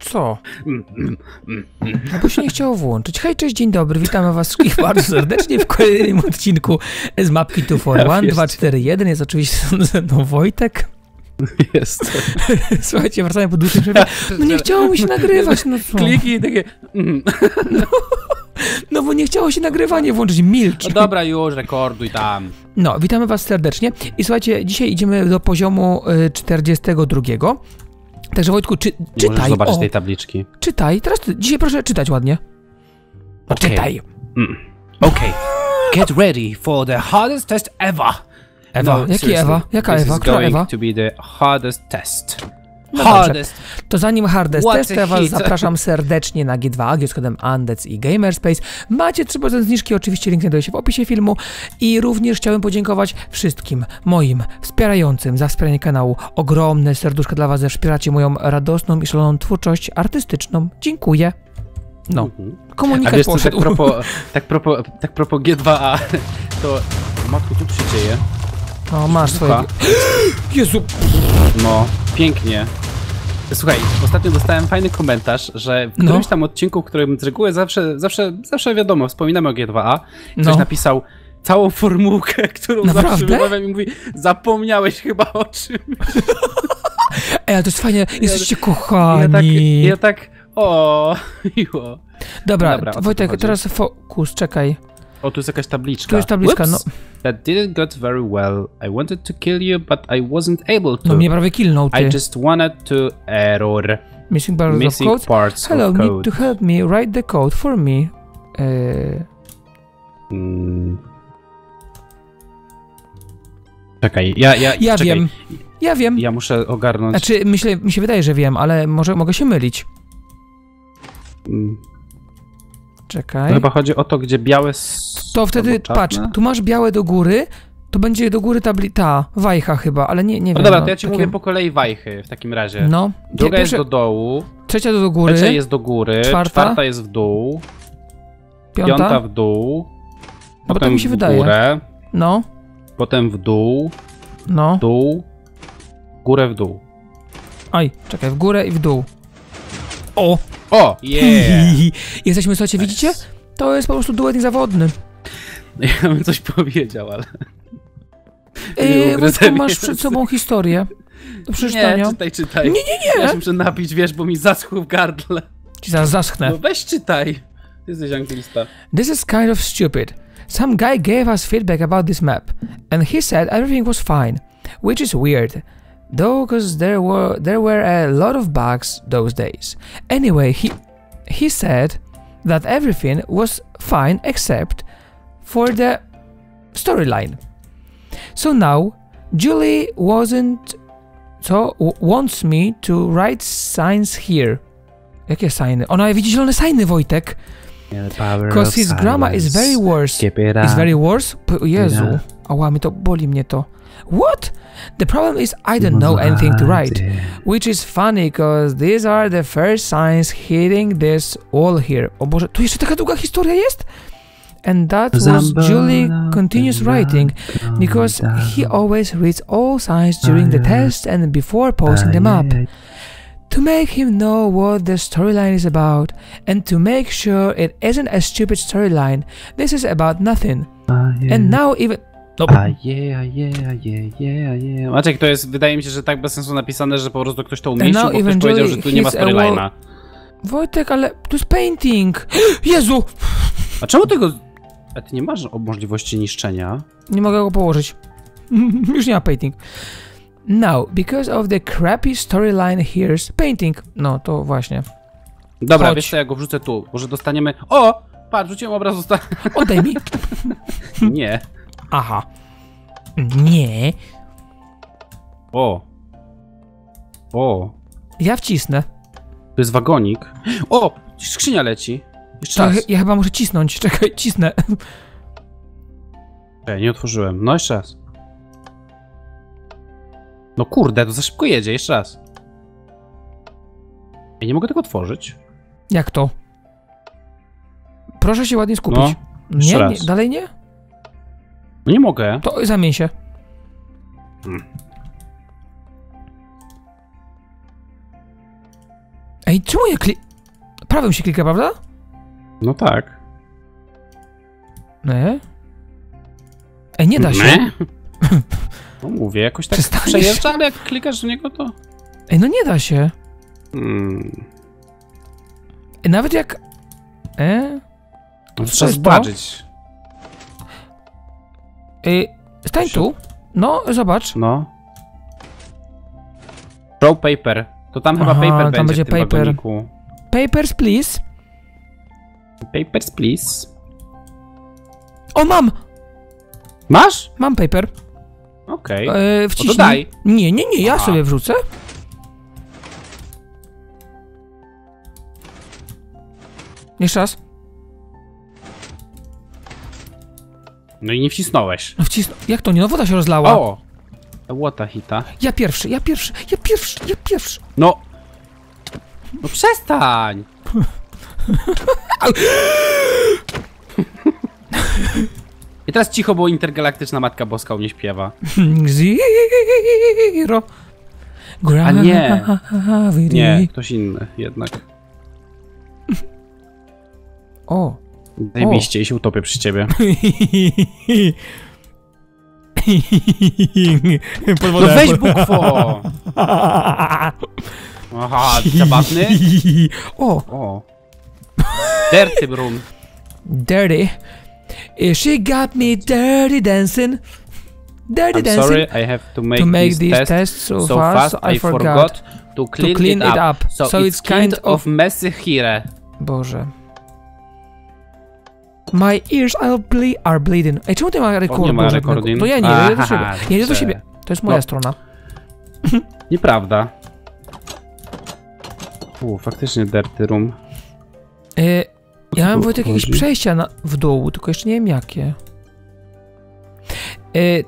Co? No bo się nie chciało włączyć. Hej, cześć, dzień dobry, witamy was wszystkich bardzo serdecznie w kolejnym odcinku z mapki 2 for 1, 2, 4, 1. Jest oczywiście ze mną Wojtek. Jest. Słuchajcie, wracamy po dłuższym przerwie. No nie chciało mi się nagrywać, no co? Kliki i takie... mm. No bo nie chciało się nagrywanie włączyć, milcz. No dobra, już, rekorduj tam. No, witamy was serdecznie. I słuchajcie, dzisiaj idziemy do poziomu y, 42. Także Wojtku, czy, czytaj. możesz zobaczyć o, tej tabliczki. czytaj. Teraz ty, dzisiaj proszę czytać ładnie. No, Okej. Czytaj. Okay. Get ready for the hardest test ever. Ewa, jaki seriously. Ewa? Jaka Ewa? going Ewa? to be the hardest test. No hardest. To zanim Hardest What Test, a ja was hit. zapraszam serdecznie na G2, z kodem Andec i Gamerspace. Macie 3% zniżki, oczywiście link znajduje się w opisie filmu i również chciałem podziękować wszystkim moim wspierającym za wspieranie kanału. Ogromne serduszka dla was, że wspieracie moją radosną i szaloną twórczość artystyczną. Dziękuję. No, Mhm. A komunikat wiesz co, tak propos, tak, propos, tak propos G2A, to... Matku, tu się dzieje? No, masz swoje... Jezu, No, pięknie. Słuchaj, ostatnio dostałem fajny komentarz, że w No. którymś tam odcinku, w którym z reguły zawsze, zawsze, zawsze wiadomo, wspominamy o G2A, ktoś No. napisał całą formułkę, którą zawsze Naprawdę? wymawiam i mówi, zapomniałeś chyba o czym. Ej, ale to jest fajnie, jesteście Ja tak, kochani. ja tak, o, miło. Dobra, Dobra, Wojtek, teraz fokus, czekaj. O, tu jest jakaś tabliczka. Tu jest tabliczka, Whoops, That didn't go very well. I wanted to kill you, but I wasn't able to. No mnie prawie killnął, ty. I just wanted to error. Missing parts of Missing code. parts Hello, of need code. to help me write the code for me. Eee, Mm. Czekaj, ja, ja, ja czekaj. wiem. Ja wiem. Ja muszę ogarnąć. Znaczy, myślę, mi się wydaje, że wiem, ale może mogę się mylić. Mm. Czekaj. To chyba chodzi o to, gdzie białe. To wtedy, patrz, tu masz białe do góry, to będzie do góry tabli... ta, wajcha chyba, ale nie, nie No wiem. dobra, no, to ja ci takie- mówię po kolei wajchy w takim razie. No. Druga Nie, jest pierwsze- do dołu, Trzecia do, do góry, trzecia jest do góry, Czwarta? czwarta, jest w dół, piąta. piąta w dół, no bo potem tak mi się w wydaje. górę, No, potem w dół, no. dół, górę w dół. Aj, czekaj, w górę i w dół. O! O! Yeah! Jesteśmy, słuchajcie, widzicie? To jest po prostu duet niezawodny. Ja bym coś powiedział, ale... Eee, ugryzę Wojtku, masz przed sobą historię do Nie, przeczytania. czytaj, czytaj. Nie, nie, nie. Ja się muszę napić, wiesz, bo mi zaschło w gardle. Ci zaraz zaschnę. No weź czytaj. Ty jesteś anglista. This is kind of stupid. Some guy gave us feedback about this map, and he said everything was fine, which is weird, though, because there were there were a lot of bugs those days. Anyway, he he said that everything was fine except for the storyline. So now Julie wasn't so wants me to write signs here. Jakie signy? Ona widzi zielone signy, Wojtek. Because his grammar is very worse. Is very worse? P- Jezu. Ała, mi to boli mnie to. What? The problem is I don't know anything to write. Which is funny, because these are the first signs hitting this wall here. Oh, o Boże, tu jeszcze taka długa historia jest? And that was Julie continues writing, because he always reads all signs during the test and before posting them up. To make him know what the storyline is about, and to make sure it isn't a stupid storyline, this is about nothing. And now even... No, A je, a je, a je, je, a je. Maciek, to jest, wydaje mi się, że tak bez sensu napisane, że po prostu ktoś to umieścił, now bo ktoś powiedział, że tu nie ma storyline'a. Wojtek, ale tu jest painting! Jezu! A czemu tego... A ty nie masz możliwości niszczenia? Nie mogę go położyć. Już nie ma painting. Now, because of the crappy storyline here's painting. No, to właśnie. Dobra, Chodź. wiesz co, ja go wrzucę tu. Może dostaniemy... O! Patrz, rzuciłem obraz, zosta... Oddaj mi. Nie. Aha. Nie. O. O. Ja wcisnę. To jest wagonik. O! Skrzynia leci. Jeszcze raz. ja chyba muszę cisnąć. Czekaj, cisnę. Czekaj, nie otworzyłem. No jeszcze raz. No kurde, to za szybko jedzie. Jeszcze raz. Ja nie mogę tego otworzyć. Jak to? Proszę się ładnie skupić. No, nie, nie, dalej nie? Nie mogę. To zamień się. Ej, czemu ja kli... Prawym się klika, prawda? No tak. Nie. Ej, nie da się. Nie? No mówię, jakoś tak Przestaniesz. przejeżdża, ale jak klikasz w niego, to... Ej, no nie da się. Hmm. Ej, nawet jak... E? No, trzeba zobaczyć. Ej, stań tu. No, zobacz. No. Row paper. To tam chyba Aha, paper tam będzie, będzie w tym paper. wagoniku. Papers, please. Papers, please. O, mam! Masz? Mam paper. Okej. E, No to wciśnij. daj. Nie, nie, nie, ja Aha. sobie wrzucę. Jeszcze raz. No i nie wcisnąłeś. No wcisnę. Jak to nie? No woda się rozlała. O! Łota hita. Ja pierwszy, ja pierwszy, ja pierwszy, ja pierwszy. No! No przestań! I teraz cicho, bo intergalaktyczna Matka Boska u mnie śpiewa. Zero. A nie. Nie, ktoś inny jednak. O. Zajebiście i się utopię przy ciebie. Pod No wodę. weź bukwo! Aha, zabawny? O, O. Dirty room. dirty. She got me dirty dancing. Dirty I'm dancing. sorry, I have to make, to make this these test tests so, so fast, fast I, forgot. to clean, clean it, it up. up. So, So it's, it's kind kind of of- messy here. Boże. My ears are, ble are bleeding. Ej, czemu ty ma rekordu? nie ma? To ja nie, ja jedę do siebie. Aha, Ja jedę do siebie. To jest moja No. strona. Nieprawda. U, faktycznie dirty room. E, ja mam Wojtek jakieś przejścia na, w dół, tylko jeszcze nie wiem jakie. E,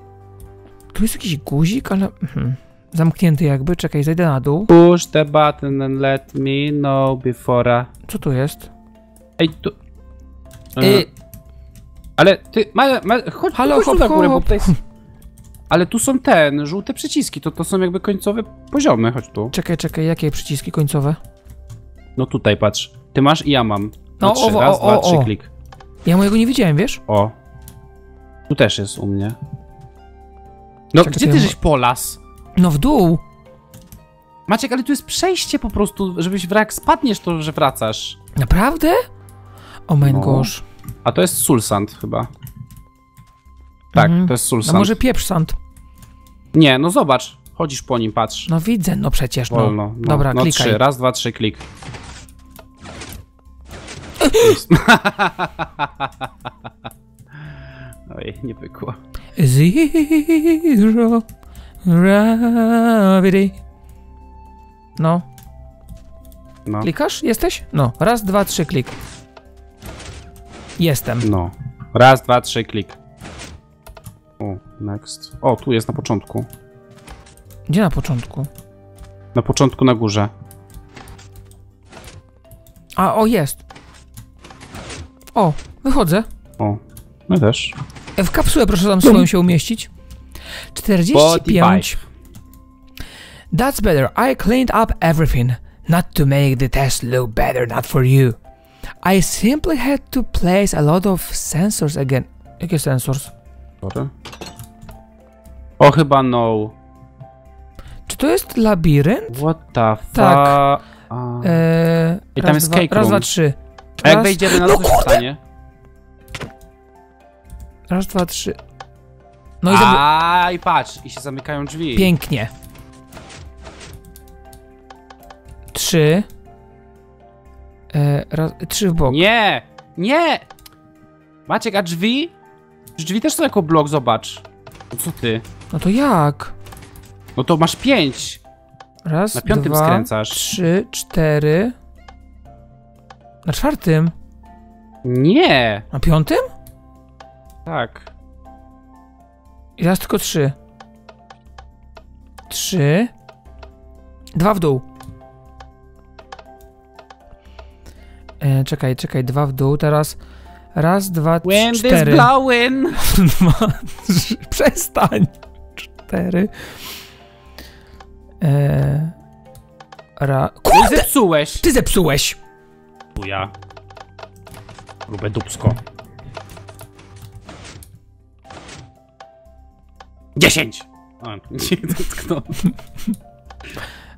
tu jest jakiś guzik, ale... Mhm. Zamknięty jakby, czekaj, zejdę na dół. Push the button and let me know before I... Co tu jest? Ej, tu... E, ale ty, ma, ma, chodź, Halo, chodź hop, na górę, bo tutaj jest... Ale tu są ten, żółte przyciski, to, to są jakby końcowe poziomy, chodź tu. czekaj, czekaj, jakie przyciski końcowe? No tutaj patrz, ty masz i ja mam. No, No, trzy, owo, raz, o, dwa, o, trzy, o. klik. Ja mojego nie widziałem, wiesz? O. Tu też jest u mnie. No, Czekaj, gdzie ty ja żeś polas? No w dół. Maciek, ale tu jest przejście po prostu, żebyś jak spadniesz, to że wracasz. Naprawdę? O my No. gosh. A to jest Sulsant chyba. Tak, Mhm. to jest No Sulsant. może pieprz sand. Nie, no zobacz. Chodzisz po nim, patrz. No widzę, no przecież, no. Wolno. No, Dobra, no klikaj. trzy. Raz, dwa, trzy, klik. Oj, nie pykło. Zero gravity. No, No, klikasz? Jesteś? No, raz, dwa, trzy, klik. Jestem. no. Raz, dwa, trzy, klik. O, next. O, tu jest na początku. Gdzie na początku? Na początku na górze. A, o, jest. O, wychodzę. O, my też. W kapsułę proszę tam swoją się umieścić. 45. That's better. I cleaned up everything. Not to make the test look better, not for you. I simply had to place a lot of sensors again. Jakie sensors? Sorry. O, chyba no. Czy to jest labirynt? What the fuck? Tak. Eee, I tam jest dwa, cake raz, dwa, trzy. A jak wejdziemy na no to, stanie? raz, dwa, trzy. No i A i patrz, i się zamykają drzwi. pięknie. Trzy. Eee, raz, trzy w bok. Nie! Nie! Maciek, a drzwi? Drzwi też są jako blok, zobacz. No co ty? No to jak? No to masz pięć. Raz, Na piątym dwa, skręcasz. trzy, cztery. Na czwartym? Nie! Na piątym? Tak. I raz tylko trzy. Trzy. Dwa w dół. E, czekaj, czekaj, dwa w dół, teraz raz, dwa, trz- Wind is cztery. blowing! Dwa, trzy, przestań. Cztery. E, Ra... No Kurde! zepsułeś! Ty zepsułeś! Buja. Grube dupsko. Dziesięć! O, nie dotknąłem.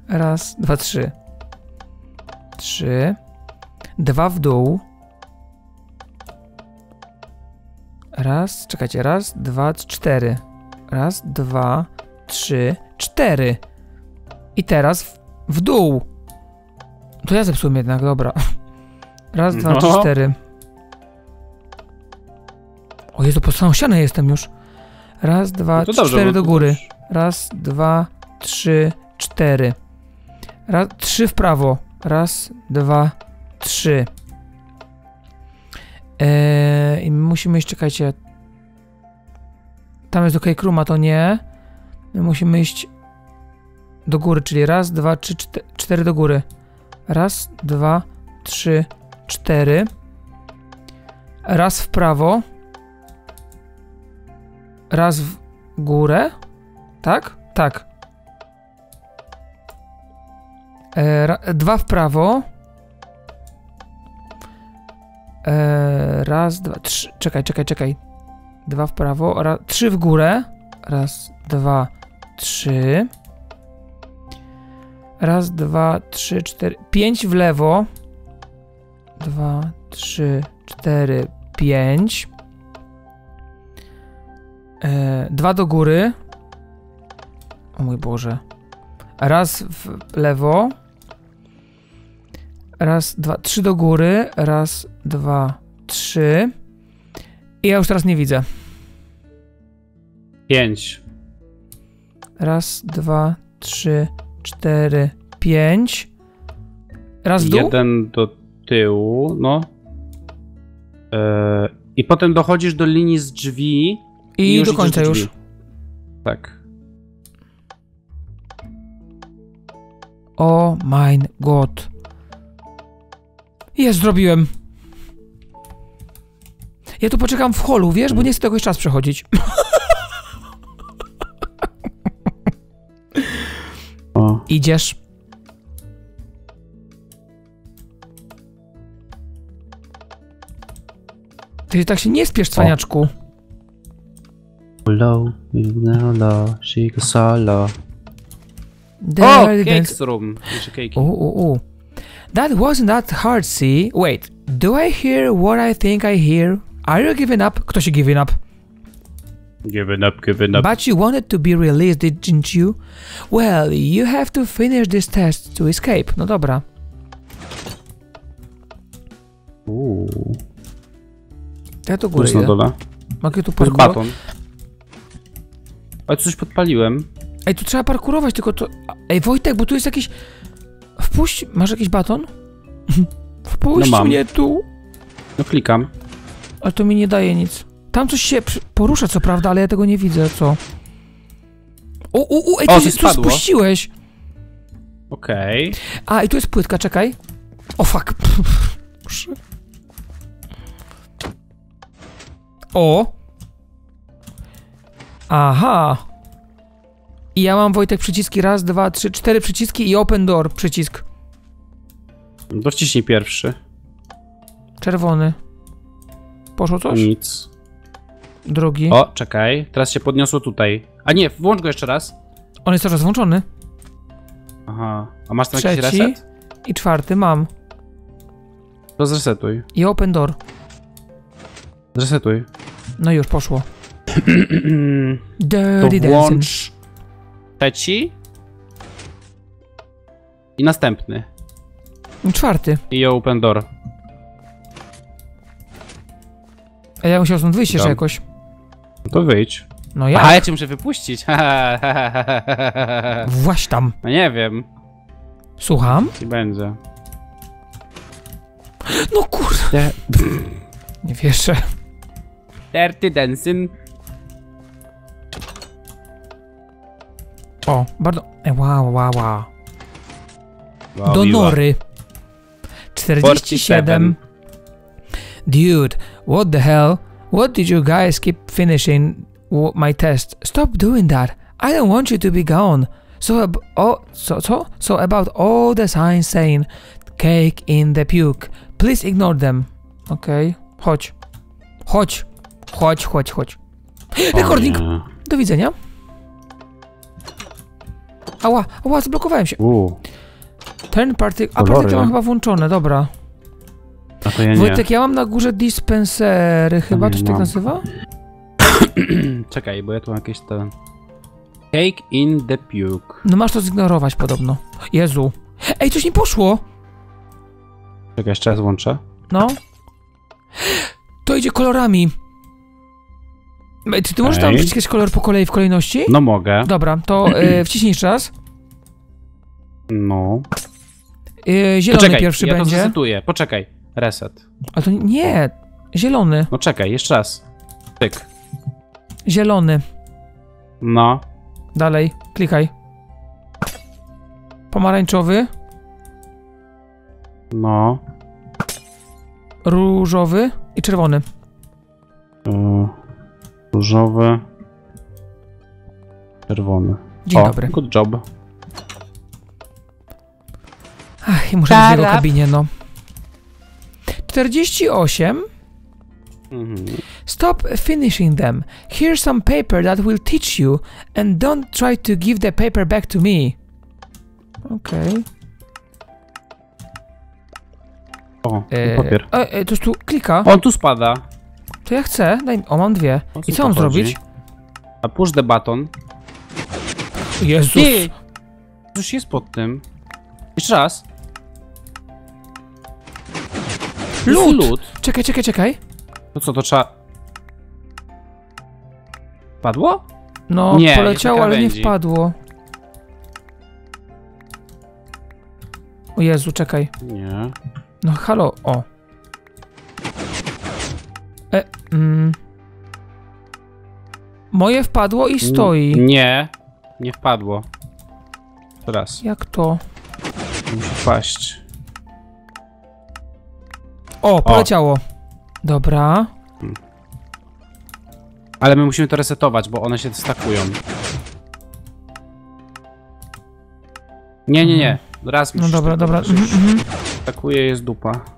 Raz, dwa, trzy. Trzy. Dwa w dół. Raz, czekajcie, raz, dwa, cztery. Raz, dwa, trzy, cztery. I teraz w, w dół. To ja zepsułem jednak, dobra. Raz, dwa, trzy, No. cztery. O Jezu, pod samą ścianę jestem już. Raz, dwa, No trzy, dobrze, cztery do góry. Raz, dwa, trzy, cztery. Raz, trzy w prawo. Raz, dwa, trzy. Eee, I musimy iść, czekajcie. Tam jest do Kejkruma, to nie. My musimy iść do góry, czyli raz, dwa, trzy, czte- cztery do góry. Raz, dwa, trzy, cztery. Raz w prawo. Raz w górę. Tak? Tak. E, ra, dwa w prawo. E, raz, dwa, trzy. Czekaj, czekaj, czekaj. Dwa w prawo. Ra, trzy w górę. Raz, dwa, trzy. Raz, dwa, trzy, cztery. Pięć w lewo. Dwa, trzy, cztery, pięć. E, dwa do góry. O mój Boże. Raz w lewo. Raz, dwa, trzy do góry. Raz, dwa, trzy. I ja już teraz nie widzę. Pięć. Raz, dwa, trzy, cztery, pięć. Raz w dół? Jeden do tyłu, no. E, I potem dochodzisz do linii z drzwi. I już do końca do już. Tak. O mein God. Jest, zrobiłem. Ja tu poczekam w holu, wiesz, bo nie chcę tego jeszcze czas przechodzić. O. Idziesz. Ty tak się nie spiesz, cwaniaczku. Low, low, she solo. O, There, dance- cakes room. Jeszcze cakey. Ooh, ooh, ooh. That wasn't that hard, see? Wait, do I hear what I think I hear? Are you giving up? Kto się giving up? Giving up, giving up. But you wanted to be released, didn't you? Well, you have to finish this test to escape. No dobra. Uuu. Ja tu górę jest na dole. Mogę tu parkurować? baton. Ale coś podpaliłem. Ej, tu trzeba parkurować, tylko to... Ej, Wojtek, bo tu jest jakiś... Wpuść... Masz jakiś baton? Wpuść No mam. mnie tu. No klikam. Ale to mi nie daje nic. Tam coś się porusza, co prawda, ale ja tego nie widzę, co? U, u, u, ej, O, ty tu spuściłeś. Okej. A, i tu jest płytka, czekaj. O, fuck. O. Aha. I ja mam, Wojtek, przyciski raz, dwa, trzy, cztery przyciski i open door przycisk. To wciśnij pierwszy. Czerwony. Poszło coś? Nic. Drugi. O, czekaj. Teraz się podniosło tutaj. A nie, włącz go jeszcze raz. On jest czas włączony. Aha. A masz tam jakiś Trzeci. reset? I czwarty mam. To zresetuj. I open door. Zresetuj. No już, poszło. to Dirty dancing. włącz trzeci. I następny. Czwarty. I open door. A ja musiał stąd wyjść jeszcze jakoś. No to wyjdź. No ja. Aha, ja cię muszę wypuścić. Właś tam. no nie wiem. Słucham? Nie będzie. No kurde. Nie wierzę. Dirty dancing. O, bardzo... E, wow, wow, wow. Wow, Do miła. nory. 47. Dude, what the hell? What did you guys keep finishing my test? Stop doing that. I don't want you to be gone. So, oh, so, so, so about all the signs saying cake in the puke, please ignore them. Okej, chodź. Chodź. Chodź, chodź, chodź. O Recording. Do widzenia. Ała, ała, zablokowałem się. U, Ten party... A Kolory. partyki mam chyba włączone, dobra. a to ja nie. Wojtek, ja mam na górze dispensery, chyba, nie to się tak mam. nazywa? Czekaj, bo ja tu mam jakieś te... Cake in the puke. No masz to zignorować podobno. Jezu. Ej, coś nie poszło! Czekaj, jeszcze raz włączę. No. To idzie kolorami. Ej, Czy ty możesz tam wciskać kolor po kolei w kolejności? No mogę. Dobra, to y, wciśnij jeszcze raz. No. Y, zielony Poczekaj, pierwszy ja to będzie. zresetuję. Poczekaj. Reset. Ale to nie. Zielony. No czekaj, jeszcze raz. Tyk. Zielony. No. Dalej. Klikaj. Pomarańczowy. No. Różowy i czerwony. Y, różowy. Czerwony. Dzień o, dobry. Good job. Ach, i muszę być w jego kabinie, no. 48. Mhm. Stop finishing them. Here's some paper that will teach you, and don't try to give the paper back to me. Okej. O, Okay. papier. E, e, to tu klika. On tu spada. To ja chcę. Daj. O, mam dwie. O I co mam chodzi? zrobić? A push the button. Jezus. Ty! Coś jest pod tym. Jeszcze raz. Jest Lód. lód. Czekaj, czekaj, czekaj. To co, to trzeba... Padło? No, Nie, poleciało, ale nie wpadło. O Jezu, czekaj. Nie. No halo, o. E, mm. Moje wpadło i stoi. Nie. Nie wpadło. Teraz. Jak to? Musi wpaść. O, poleciało. Dobra. Ale my musimy to resetować, bo one się stakują. Nie, nie, nie. Raz No dobra, dobra. Mhm, mhm. Stakuje, jest dupa.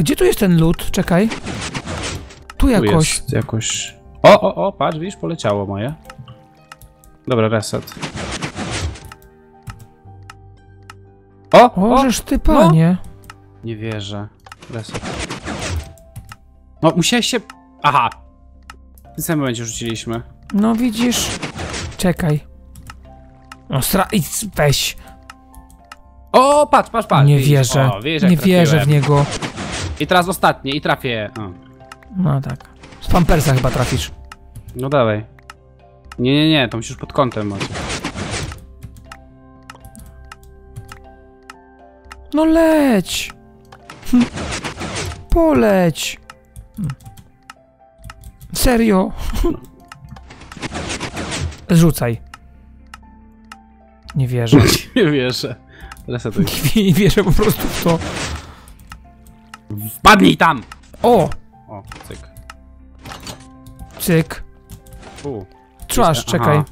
A gdzie tu jest ten lód? Czekaj. Tu Tu jakoś. jest jakoś... O, o, o, patrz, widzisz, poleciało moje. Dobra, reset. O, żeż ty panie. Nie wierzę. Reset. No, musiałeś się... Aha. W tym samym momencie rzuciliśmy. No widzisz. Czekaj. No stra... idź, Weź. O, patrz, patrz, patrz. Nie widzisz? wierzę. O, widzisz, Nie wierzę w trafiłem. niego. I teraz ostatnie, i trafię. O. No tak. Z pampersa chyba trafisz. No dawaj. Nie, nie, nie, to musisz pod kątem macie. No leć. Hm. Poleć. Hm. Serio. Zrzucaj. Nie wierzę. Nie wierzę. Resetuj. Nie wierzę po prostu w to. Wpadnij tam! O! O, cyk. Cyk. U. Trash, Aha. czekaj.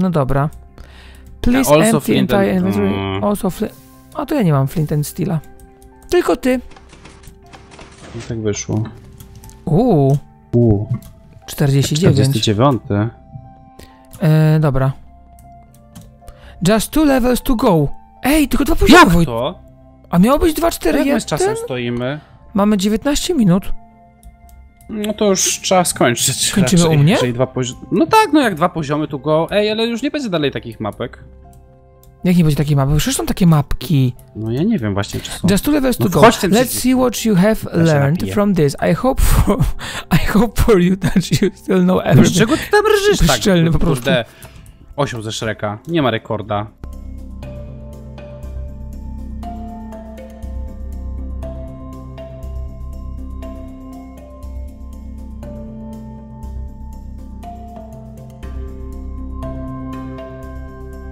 No dobra. Please Also empty flint entire and- inventory. Mm. Also flint... A to ja nie mam flint and steela. Tylko ty. I tak wyszło. Uuu. U. 49. 49. E, dobra. Just two levels to go. Ej, tylko dwa poziomy, Jak Wojt- to? A miało być 2, 4, Jak my 1? z czasem stoimy? Mamy 19 minut. No to już trzeba skończyć. Kończymy raczej, u mnie? dwa no tak, no jak dwa poziomy tu go. Ej, ale już nie będzie dalej takich mapek. Jak nie będzie takiej mapy? Przecież są takie mapki. No ja nie wiem właśnie, czy są. Just two levels to No go. Let's see what you have learned from this. I hope for, I hope for you that you still know No, everything. czego ty tam rżysz tak? Bezczelny po prostu. Osioł ze Shreka. Nie ma rekorda.